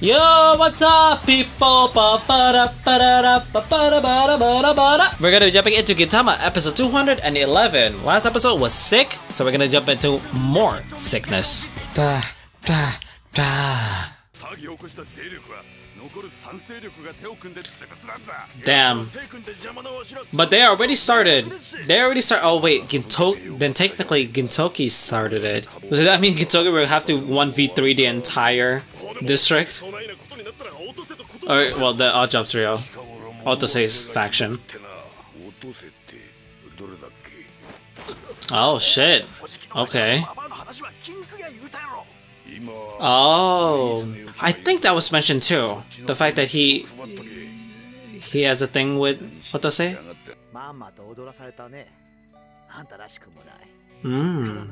Yo, what's up, people? We're gonna be jumping into Gintama episode 211. Last episode was sick, so we're gonna jump into more sickness. Da, da, da. Damn. But they already started. They already started. Oh, wait. Gintoki? then technically, Gintoki started it. Does that mean Gintoki will have to 1v3 the entire district. Alright, well, the odd job trio. Otose's faction. Oh, shit. Okay. Oh, I think that was mentioned too. The fact that he he has a thing with Otose. Hmm.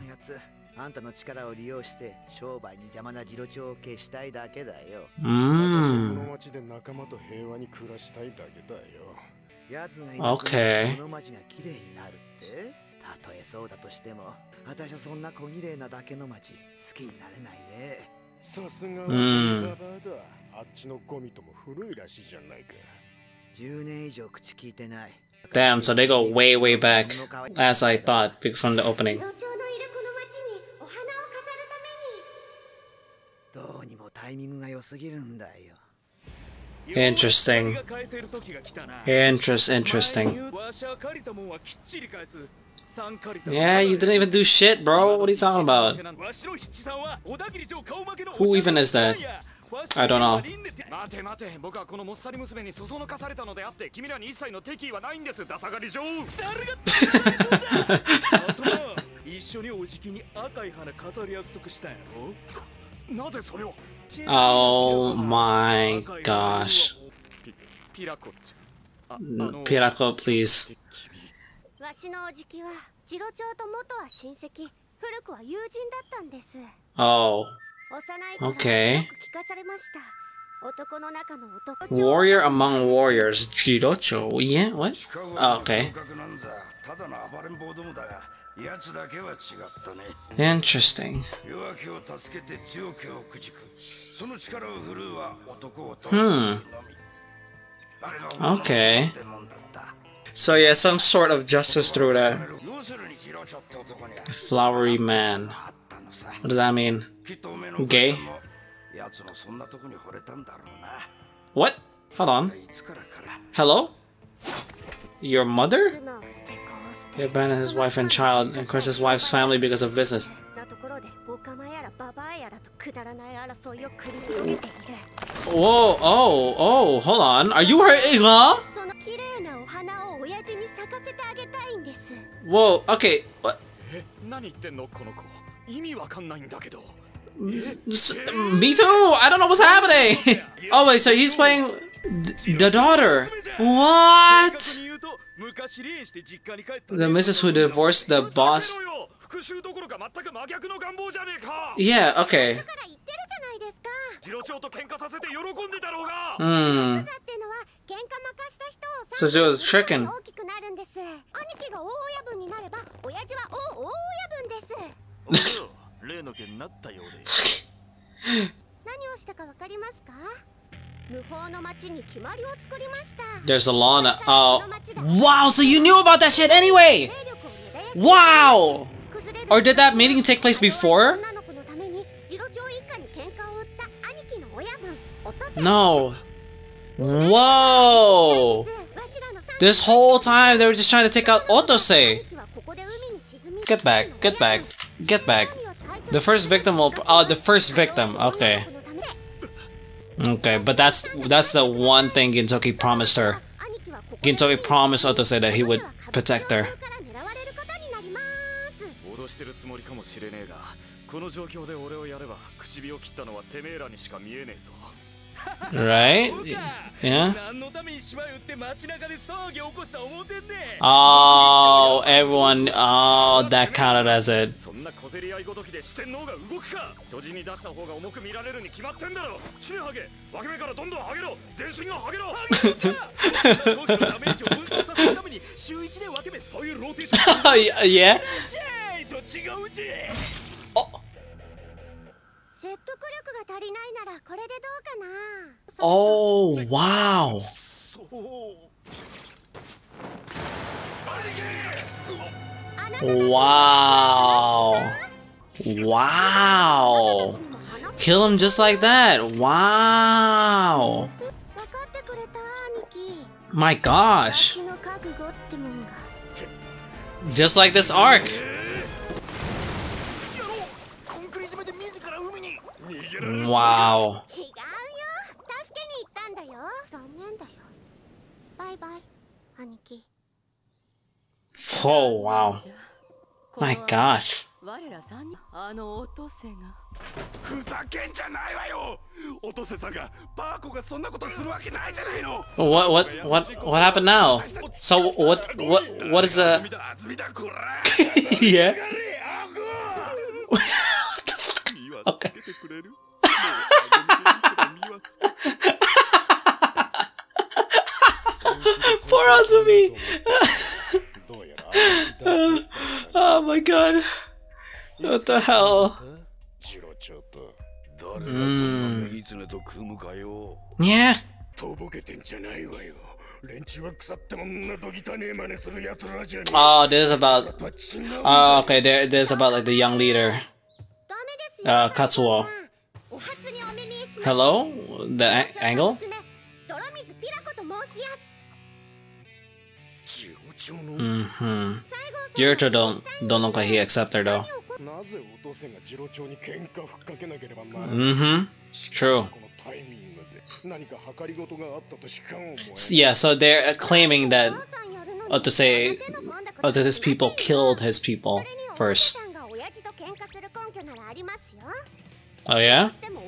あんたの力を利用して商売に邪魔な次郎長を消したいだけだよ私はこ Hmm. の町で仲間と平和に暮らしたいだけだよ奴がい Okay. この町が綺麗になるって？たとえそうだとしても私はそんな小綺麗なだけの町好きになれないねさすがはうんババアだあっちのゴミとも古いらしいじゃないか10年以上口聞いてない Damn. So they go way way back, as I thought from the opening. タイミングが良すぎるんだよ Interesting. Interest. Interesting. Yeah, you didn't even do shit, bro. What are you talking about? Who even is that? I don't know. 待て待て僕はこのもっさり娘にそそのかされたのであって君らに一切の敵意はないんですダサガリ女王誰が一緒におじきに赤い花飾る約束したんやろなぜそれを Oh my gosh. Pirako, please. Oh. Okay. Warrior among warriors, Jirocho. Yeah, what? Oh, okay. Interesting. Hmm. Okay. So yeah, some sort of justice through that. Flowery man. What does that mean? Gay? What? Hold on. Hello? Your mother? He abandoned his wife and child, and cursed his wife's family because of business. Whoa, oh, oh, hold on. Are you her Ila? Whoa, okay, what? Me too! I don't know what's happening! oh wait, so he's playing the daughter. What? The missus who divorced the boss. だけどよ復讐どころか全く真逆の願望じゃねえか Yeah. Okay. だから言ってるじゃないですか次郎長と喧嘩させて喜んでたろうが Hmm. だってのは喧嘩負かした人を So she was tricking. There's a oh. Wow, so you knew about that shit anyway! Wow! Or did that meeting take place before? No. Whoa! This whole time they were just trying to take out Otose! Get back, get back, get back. The first victim will- Oh, the first victim, okay. Okay, but that's that's the one thing Gintoki promised her. Gintoki promised Otose that he would protect her. 脅してるつもりかもしれねえがこの状況で俺をやれば口火を切ったのはてめえらにしか見えねえぞ right? Yeah. Oh, oh, everyone. Oh, that counted as it. yeah. Oh. 説得力が足りないならこれでどうかな Oh, wow. あなた Wow. Wow. Kill him just like that. Wow. 分かってくれた兄貴 My gosh. 私の覚悟ってもんが Just like this arc. Wow. 違うよ助けに行ったんだよ残念だよバイバイ兄貴 Oh, wow. My gosh. 我ら三人あのおとせがふざけんじゃないわよおとせさんがパーコがそんなことするわけないじゃないの What what what what happened now? So what what what is 遊 the びだ遊びだこら Yeah. 身 はつけてくれるもうあげるけど身はつけ Poor Azumi. どうやら Oh my god. What the hell? ジロちょっと誰がそんなメギツネと組むかよ Yeah. とぼけてんじゃないわよ連中は腐ったもんなどぎたねえ真似する奴らじゃねえ Oh, this is about. やっぱ違う Oh, okay. There, there's about like the young leader. ダメ Hello? The angle? Mm-hmm. Jiro don't, don't look like he accepts her though. Mm-hmm. True. Yeah, so they're claiming that uh, Otose, Otose's uh, people killed his people first. Oh yeah? Oh,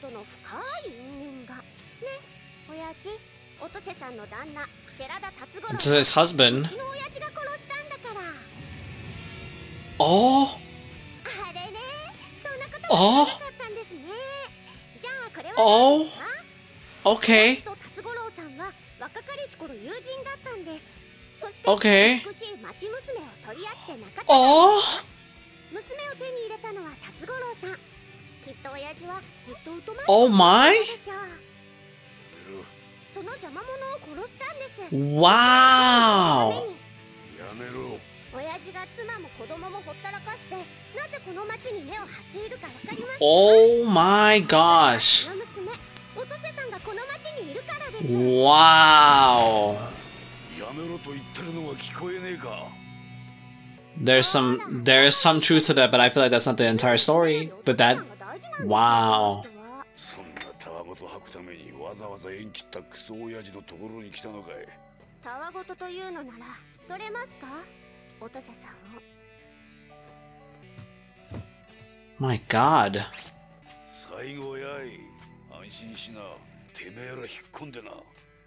でもお釣りが来るほどの深い因縁が。ね。親父おとせさんの旦那寺田達五郎。This is his husband？うちの親父が殺したんだから。Oh. あれね。そんなことあ？はなかったんですね。じゃあこれはお何ですか？Okay. と達五郎さんは若かりし頃友人だったんです。そして.美しい町娘を取り合って仲違い Oh. 娘を手に入れたのは達五郎さん Oh my. でしょうその邪魔者を殺したんです Wow. やめろ親父が妻も子供もほったらかしてなぜこの町に根を張っているかわかりますか Oh my gosh. この娘おとせさんがこの町にいるからです Wow. やめろと言ってるのは聞こえねえか There's some there's some truth to that, but I feel like that's not the entire story. But that wow. そんなたわごと吐くためにわざわざ縁切ったクソ親父のところに来たのかいたわごとというのなら取れますかおとせさんを My god. 最後やい安心しなてめえら引っ込んでな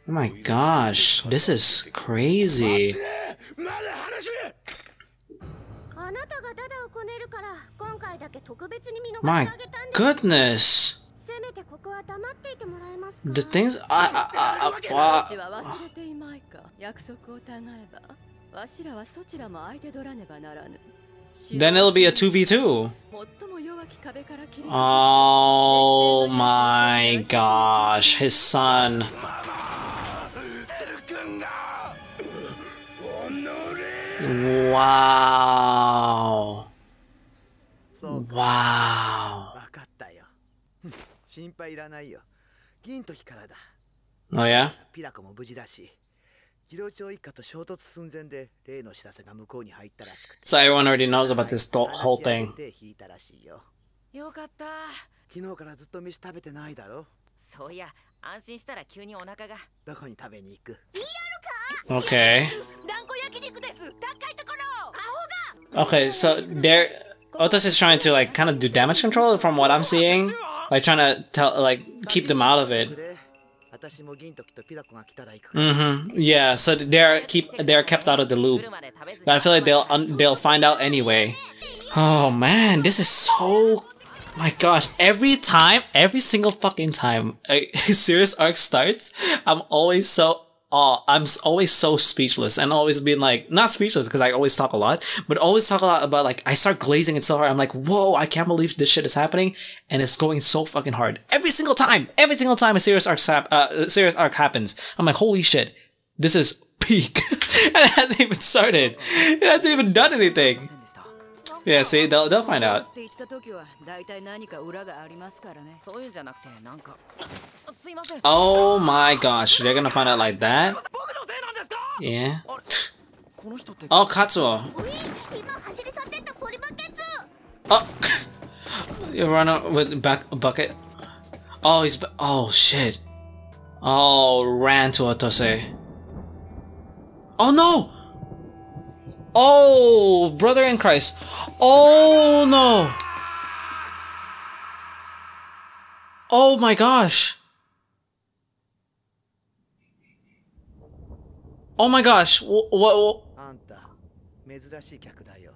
Oh my gosh. This is crazy. My goodness. The things I, I, I, I, I Then it'll be a 2v2. Oh my gosh, his son. のれ Wow. そうか Wow. 分かったよ。心配いらないよ。銀時からだ。Oh yeah? ピラコも無事だし。次郎長一家と衝突寸前で例の知らせが向こうに入ったらしくて。So everyone already knows about this whole thing. 引いたらしいよ。よかった。昨日からずっと飯食べてないだろ。そういや安心したら急にお腹が。どこに食べに行く？いと Okay. Okay, so there, Otose is trying to like kind of do damage control from what I'm seeing, like trying to tell, like keep them out of it. Mm-hmm. Yeah. So they're keep they're kept out of the loop, but I feel like they'll they'll find out anyway. Oh man, this is so. My gosh, every time, every single fucking time a serious arc starts, I'm always so oh, I'm always so speechless and always being like, not speechless because I always talk a lot, but always talk a lot about like, I start glazing it so hard. I'm like, whoa, I can't believe this shit is happening. And it's going so fucking hard. Every single time, every single time a serious arc, uh, serious arc happens, I'm like, holy shit, this is peak. and it hasn't even started. It hasn't even done anything. Yeah, see, they'll, they'll find out. って言った時は大体何か裏がありますからねそういうんじゃなくてなんかあすいません Oh my gosh, they're gonna find out like that? 僕のせいなんですか Yeah. この人って Oh, Katsuo. ウィ今走り去ってったポリバケツ Oh, you run out with back a bucket. Oh, he's ba- oh shit. Oh, ran to Otose. Oh no! Oh, brother in Christ. Oh no! Oh my gosh. Oh my gosh. What? あんた珍しい客だよ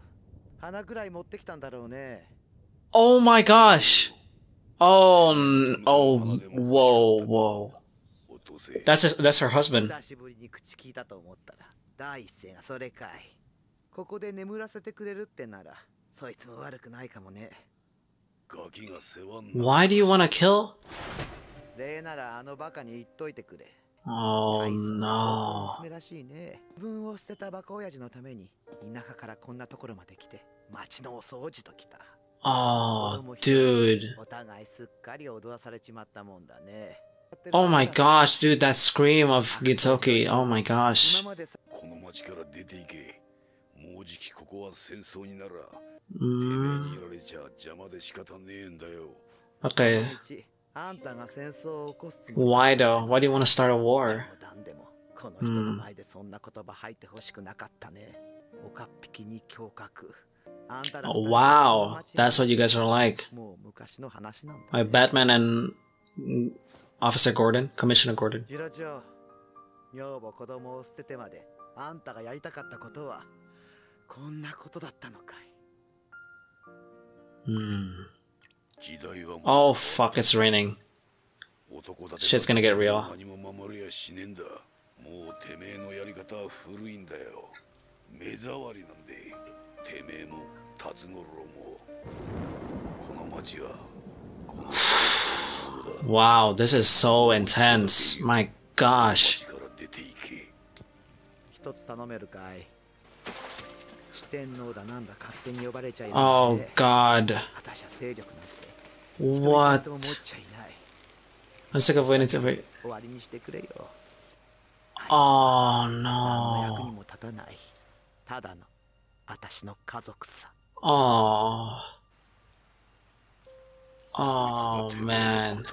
花ぐらい持ってきたんだろうね Oh my gosh. Oh, n- oh, whoa, whoa. 落とせ That's his, that's her husband. 久しぶりに口聞いたと思ったら第一声がそれかい ここで眠らせてくれるってならそいつも悪くないかもねガキが世話にな Why do you want to kill? 礼ならあのバカに言っといてくれ Oh no. 娘らしいね自分を捨てたバカ親父のために田舎からこんなところまで来て町のお掃除と来た Oh, dude. お互いすっかり踊らされちまったもんだね Oh my gosh, dude, that scream of Gitoki. Oh my gosh. もうじきここは戦争にならてめえ Mm, にいられちゃ邪魔で仕方ねえんだよ okay. 日あんたが戦争を起こすつもり Why though? Why do you want to start a war? この人の前でそんな言葉入ってほしくなかったね。おかっぴきに驚愕。Oh, wow. That's what you guys are like. Like Batman and mm, Officer Gordon, Commissioner Gordon. 女房子供を捨ててまであんたがやりたかったことはこんなことだったのかい。Hmm. Oh fuck, it's raining. Shit's gonna get real. 何も守りやしねえんだもうてめえのやり方は古いんだよ目障りなんでてめえも辰五郎もこの町はこの Wow, this is so intense. My gosh. 一つ頼めるかい。Oh god. What? I'm sick of waiting to wait. Oh no. Oh. Oh man.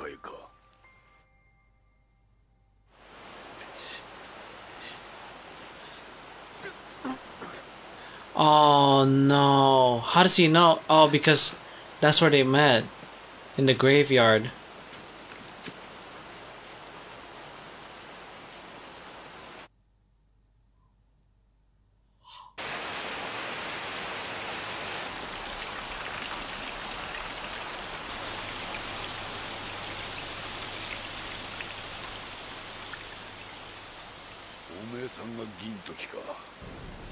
Oh no. How does he know? Oh, because that's where they met. In the graveyard. Oh, おめえさんが銀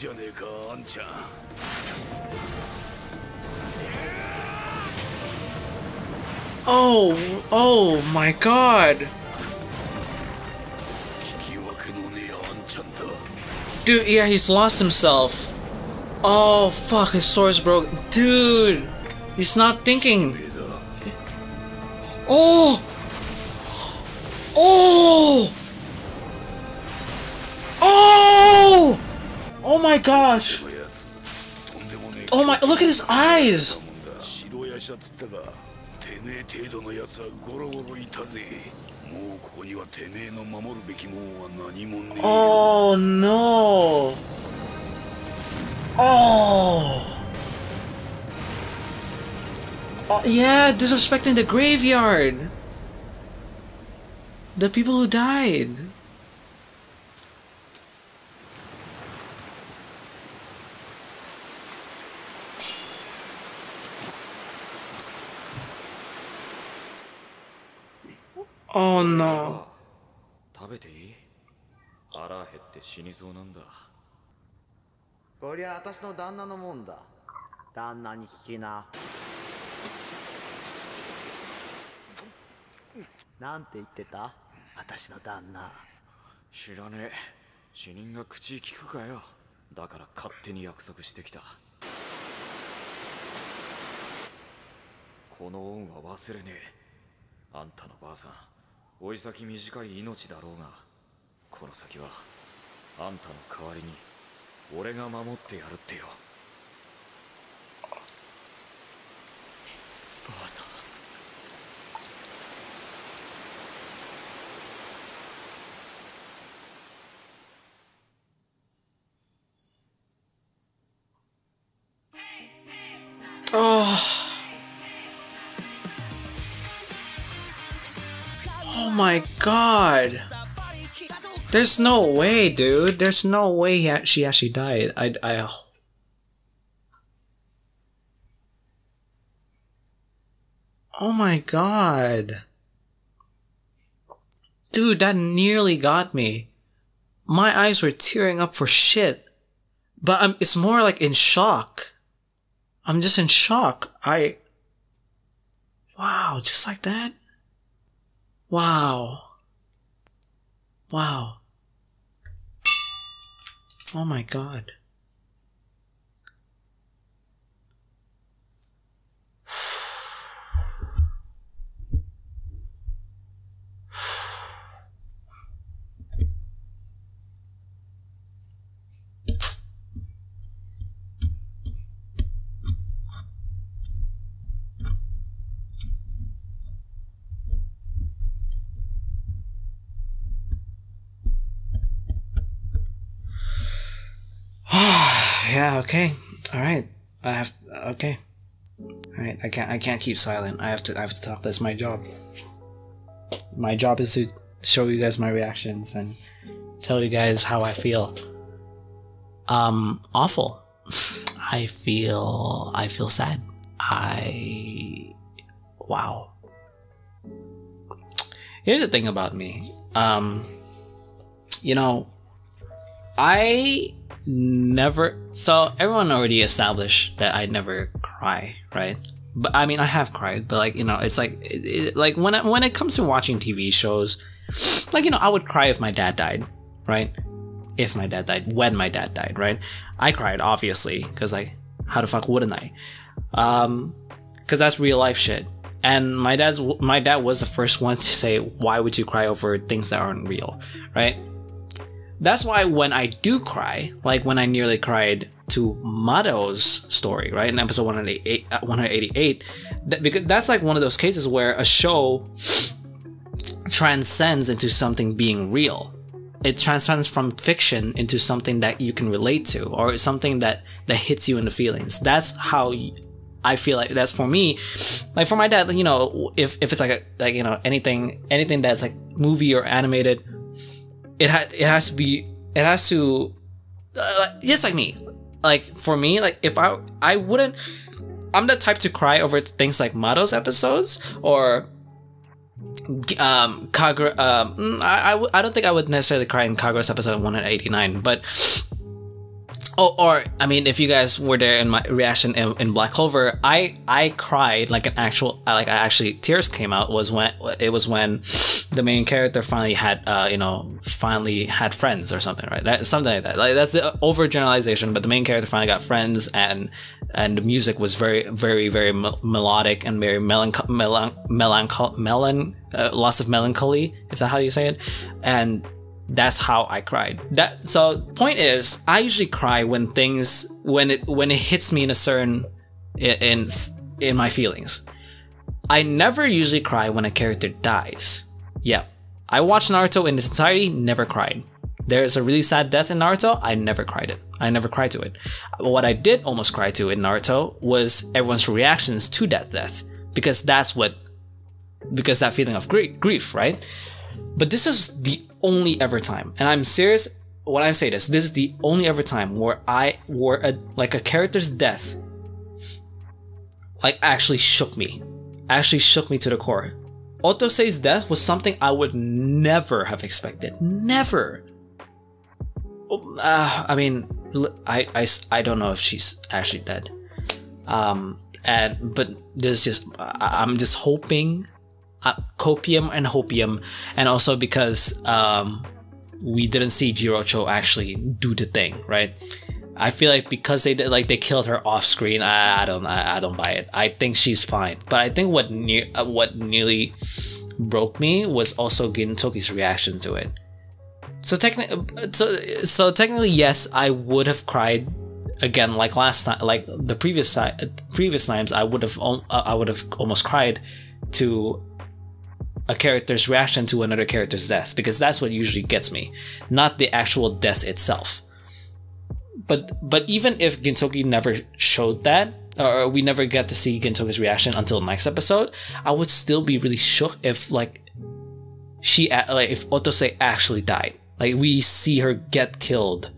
じゃねえかあんちゃん Oh, oh my god. 聞き分けのねえあんちゃんだ Dude, yeah, he's lost himself. Oh, fuck, his sword's broke. Dude, he's not thinking. えだ Oh! Oh! Oh! Oh my gosh! Oh my, look at his eyes! Oh no! Oh! Oh yeah, disrespecting the graveyard! The people who died! Oh no. 食べていい？腹減って死にそうなんだ。こりゃ私の旦那のもんだ。旦那に聞きな。なんて言ってた？私の旦那。知らねえ。死人が口利くかよ。だから勝手に約束してきた。この恩は忘れねえ。あんたのばあさん老い先短い命だろうがこの先はあんたの代わりに俺が守ってやるってよ。ばあさん。My god. There's no way, dude. There's no way he she actually died. I, I. Uh, oh my god. Dude, that nearly got me. My eyes were tearing up for shit. But I'm, it's more like in shock. I'm just in shock. I. Wow, just like that? Wow. Wow. Oh my god. Yeah, okay. Alright. I have okay. Alright, I can't I can't keep silent. I have to I have to talk. That's my job. My job is to show you guys my reactions and tell you guys how I feel. Um awful. I feel I feel sad. I wow. Here's the thing about me. Um you know, I never so everyone already established that I never cry, right? But I mean, I have cried, but like you know, it's like it, it, like when when it comes to watching TV shows, like you know, I would cry if my dad died, right? If my dad died, when my dad died, right? I cried obviously because like how the fuck wouldn't I? Um, because that's real life shit. And my dad's my dad was the first one to say, "Why would you cry over things that aren't real?" Right? That's why when I do cry, like when I nearly cried to Mado's story, right in episode 188, uh, 188, that, because that's like one of those cases where a show transcends into something being real. It transcends from fiction into something that you can relate to, or something that that hits you in the feelings. That's how. I feel like that's for me, like for my dad. You know, if if it's like a like you know anything anything that's like movie or animated, it ha- it has to be it has to uh, just like me. Like for me like if i i wouldn't i'm the type to cry over things like mado's episodes or um kagura um mm, I, I, w- I don't think i would necessarily cry in kagura's episode 189 but Oh, or I mean, if you guys were there in my reaction in, in Black Clover, I I cried like an actual like I actually tears came out was when it was when the main character finally had uh you know finally had friends or something right that, something like that like that's the overgeneralization but the main character finally got friends and and the music was very very very mel- melodic and very melancho- melan- melancho- melan uh, loss of melancholy is that how you say it and that's how I cried. That so point is, I usually cry when things when it when it hits me in a certain in in my feelings. I never usually cry when a character dies. Yeah, I watched Naruto in its entirety, never cried. There's a really sad death in Naruto, I never cried it. I never cried to it. What I did almost cry to in Naruto was everyone's reactions to that death, because that's what, because that feeling of grief, grief, right? But this is the only ever time, and I'm serious when I say this. This is the only ever time where I, where a, like a character's death, like actually shook me, actually shook me to the core. Otose's death was something I would never have expected. Never. Uh, I mean, I, I, I don't know if she's actually dead. Um, and but there's just I'm just hoping, uh, copium and hopium, and also because um, we didn't see Jirocho actually do the thing, right? I feel like because they did, like they killed her off screen. I, I don't I, I don't buy it. I think she's fine, but I think what near uh, what nearly broke me was also Gintoki's reaction to it. So technically, so so technically, yes, I would have cried again, like last time, like the previous time, previous times. I would have I would have almost cried to a character's reaction to another character's death because that's what usually gets me, not the actual death itself. But but even if Gintoki never showed that, or we never get to see Gintoki's reaction until next episode, I would still be really shook if like she like if Otose actually died. Like we see her get killed.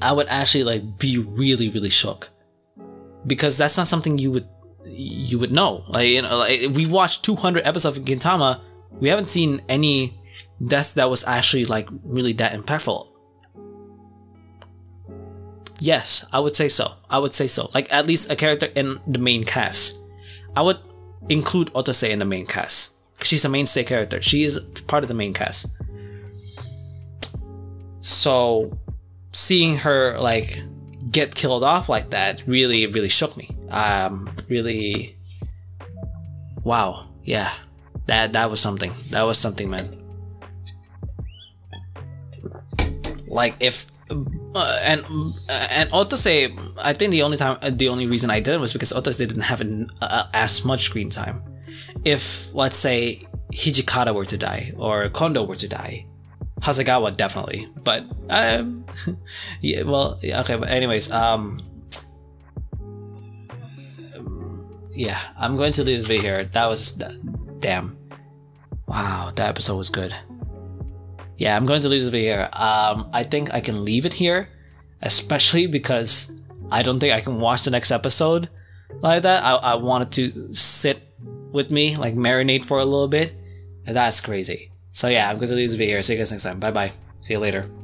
I would actually like be really really shook because that's not something you would you would know. Like you know, like we watched 200 episodes of Gintama, we haven't seen any death that was actually like really that impactful. Yes, I would say so. I would say so. Like at least a character in the main cast. I would include Otose in the main cast. She's a mainstay character. She is part of the main cast. So seeing her like get killed off like that really really shook me. Um really wow. Yeah. That that was something. That was something, man. Like if uh, and uh, and Otose, I think the only time, uh, the only reason I did it was because Otose didn't have an, uh, as much screen time. If let's say Hijikata were to die or Kondo were to die, Hasegawa definitely. But um, yeah, well, okay. But anyways, um, yeah, I'm going to leave this video here. That was damn. Wow, that episode was good yeah, I'm going to leave the video here. Um, I think I can leave it here, especially because I don't think I can watch the next episode like that. I, I wanted to sit with me, like marinate for a little bit. That's crazy. So yeah, I'm going to leave this video here. See you guys next time. Bye bye. See you later.